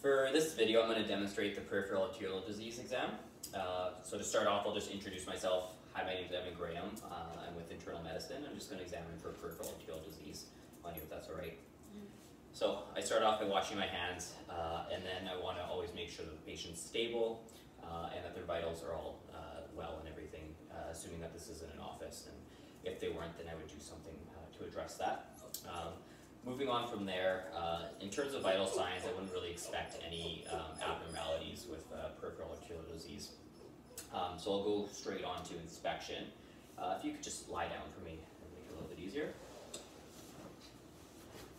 For this video, I'm going to demonstrate the peripheral arterial disease exam. Uh, so to start off, I'll just introduce myself. Hi, my name is Evan Graham. Uh, I'm with internal medicine. I'm just going to examine for peripheral arterial disease on you, if that's all right. So I start off by washing my hands, uh, and then I want to always make sure that the patient's stable uh, and that their vitals are all uh, well and everything, uh, assuming that this is in an office. And if they weren't, then I would do something to address that. Um, moving on from there, uh, in terms of vital signs, I wouldn't really expect any um, abnormalities with uh, peripheral arterial disease. Um, so I'll go straight on to inspection. Uh, if you could just lie down for me, make it a little bit easier.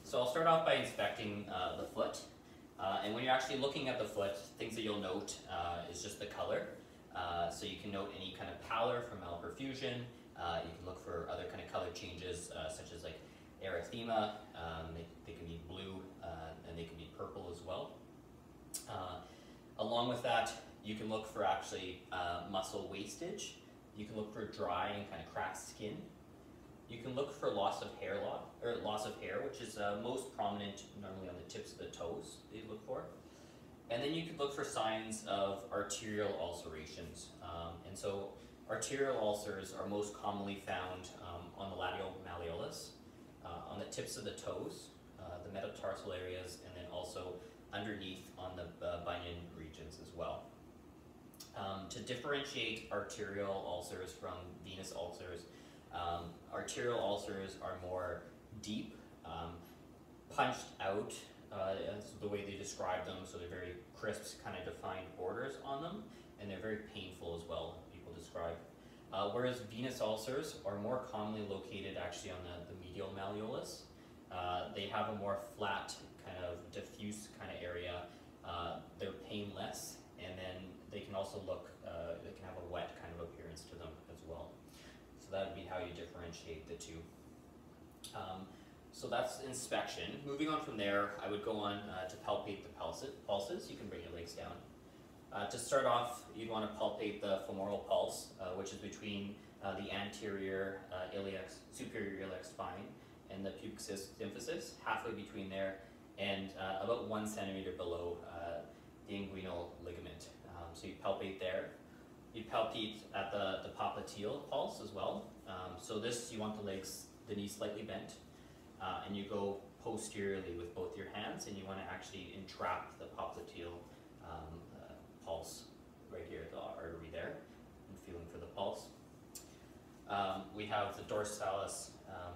So I'll start off by inspecting uh, the foot. Uh, and when you're actually looking at the foot, things that you'll note uh, is just the color. So you can note any kind of pallor from malperfusion. You can look for other kind of color changes, such as like erythema. Um, they, they can be blue and they can be purple as well. along with that, you can look for actually muscle wastage. You can look for dry and kind of cracked skin. You can look for loss of hair loss, or loss of hair, which is uh, most prominent normally on the tips of the toes you look for. And then you could look for signs of arterial ulcerations. Um, and so arterial ulcers are most commonly found um, on the lateral malleolus, uh, on the tips of the toes, uh, the metatarsal areas, and then also underneath on the uh, bunion regions as well. Um, to differentiate arterial ulcers from venous ulcers, um, arterial ulcers are more deep, um, punched out, uh, that's the way they describe them, so they're very crisp, kind of defined borders on them, and they're very painful as well, people describe. Uh, whereas venous ulcers are more commonly located actually on the, the medial malleolus. Uh, they have a more flat, kind of diffuse kind of area. Uh, they're painless, and then they can also look, uh, they can have a wet kind of appearance to them as well So that would be how you differentiate the two. Um, so that's inspection. Moving on from there, I would go on uh, to palpate the pulses. You can bring your legs down. Uh, to start off, you'd want to palpate the femoral pulse, uh, which is between uh, the anterior uh, iliac, superior iliac spine and the pubic symphysis, halfway between there, and uh, about one centimeter below the inguinal ligament. Um, so you palpate there. You palpate at the, the popliteal pulse as well. Um, so this, you want the legs, the knees slightly bent, uh, and you go posteriorly with both your hands, and you want to actually entrap the popliteal um, uh, pulse right here, the artery there, and feeling for the pulse. Um, we have the dorsalis, um,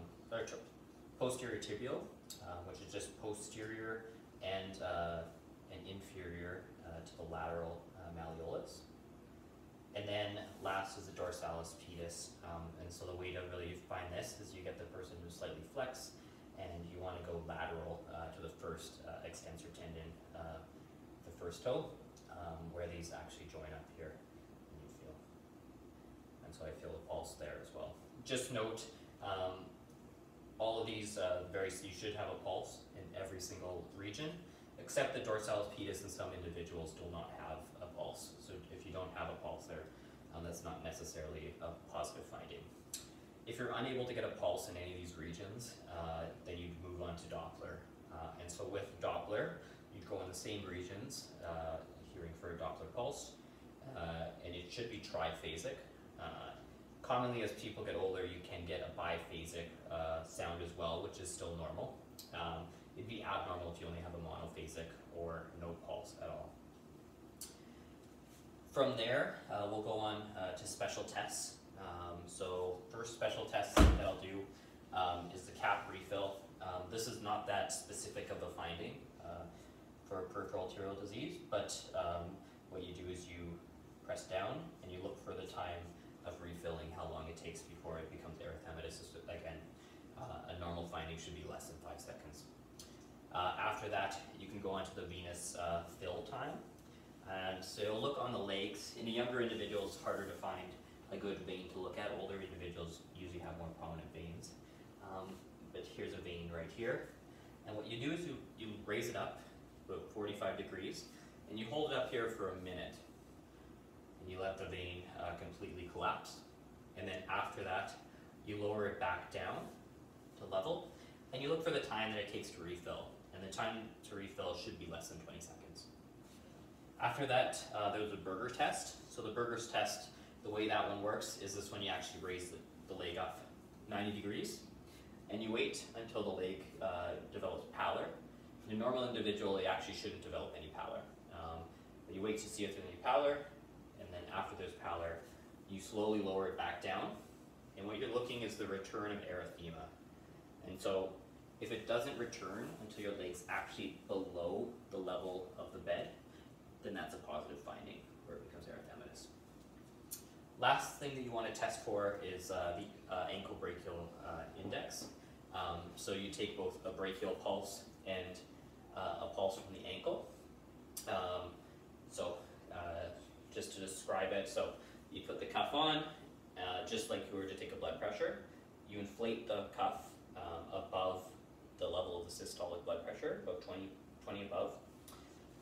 posterior tibial, uh, which is just posterior and, uh, and inferior uh, to the lateral uh, malleolus. And then last is the dorsalis pedis. Um, and so the way to really find this is you get the person who's slightly flex and you want to go lateral uh, to the first uh, extensor tendon, the first toe, um, where these actually join up here and you feel. And so I feel a pulse there as well. Just note, um, all of these, uh, very, you should have a pulse in every single region, except the dorsalis pedis and some individuals do not have a pulse. So if you don't have a pulse there, um, that's not necessarily a positive finding. If you're unable to get a pulse in any of these regions, uh, then you'd move on to Doppler. Uh, and so with Doppler, you'd go in the same regions, uh, hearing for a Doppler pulse, uh, and it should be triphasic. Uh, commonly as people get older, you can get a biphasic uh, sound as well, which is still normal. Um, it'd be abnormal if you only have a monophasic or no pulse at all. From there, uh, we'll go on uh, to special tests. Um, so first special test that I'll do um, is the cap refill. Um, this is not that specific of a finding uh, for peripheral arterial disease, but um, what you do is you press down and you look for the time of refilling, how long it takes before it becomes erythematous. Again, uh, a normal finding should be less than five seconds. Uh, after that, you can go on to the venous uh, fill time. And so look on the legs. In a younger individual, it's harder to find a good vein to look at. Older individuals usually have more prominent veins. Um, but here's a vein right here. And what you do is you, you raise it up about 45 degrees, and you hold it up here for a minute. And you let the vein uh, completely collapse. And then after that, you lower it back down to level, and you look for the time that it takes to refill. And the time to refill should be less than 20 seconds. After that, uh, there's a Buerger test. So the Buerger's test, the way that one works is this when you actually raise the, the leg up 90 degrees and you wait until the leg uh, develops pallor. In a normal individual, it actually shouldn't develop any pallor. Um, but you wait to see if there's any pallor, and then after there's pallor, you slowly lower it back down. And what you're looking is the return of erythema. And so if it doesn't return until your leg's actually below the level of the bed, then that's a positive finding where it becomes erythematous. Last thing that you want to test for is uh, the uh, ankle brachial uh, index. Um, so you take both a brachial pulse and uh, a pulse from the ankle. Um, so uh, just to describe it, so you put the cuff on, uh, just like you were to take a blood pressure. You inflate the cuff um, above the level of the systolic blood pressure, about 20, 20 above.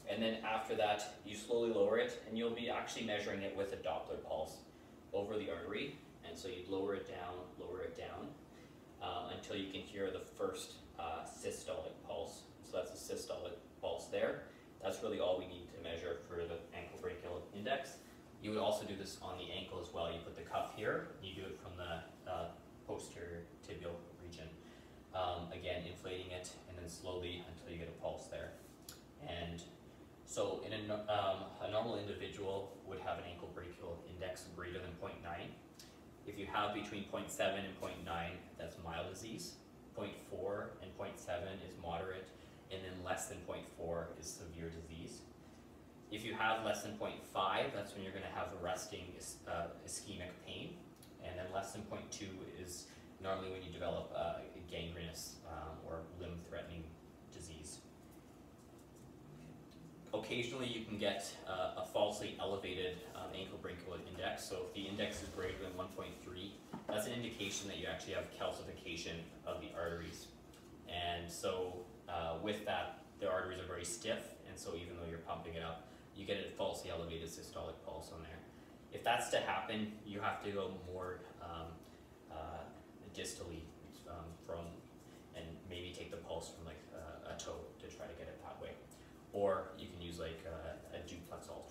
And then after that, you slowly lower it, and you'll be actually measuring it with a Doppler pulse over the artery. And so you'd lower it down, lower it down, uh, until you can hear the first uh, systolic pulse. So that's a systolic pulse there. That's really all we need to measure for the ankle brachial index. You would also do this on the ankle as well. You put the cuff here, you do it from the uh, posterior tibial region. Um, again, inflating it and then slowly until you get a pulse there. And so in a, um, a normal individual would have an ankle brachial index greater than 0.9. If you have between 0.7 and 0.9, that's mild disease. 0.4 and 0.7 is moderate, and then less than 0.4 is severe disease. If you have less than 0.5, that's when you're going to have arresting uh, ischemic pain, and then less than 0.2 is normally when you develop uh, gangrenous um, or limb-threatening disease. Occasionally you can get uh, a falsely elevated um, ankle brachial index, so if the index is greater than 1.3, that's an indication that you actually have calcification of the arteries. And so uh, with that, the arteries are very stiff, and so even though you're pumping it up, you get a falsely elevated systolic pulse on there. If that's to happen, you have to go more um, uh, distally um, from, and maybe take the pulse from like uh, a toe to try to get it that way. Or you can use like uh, a duplex also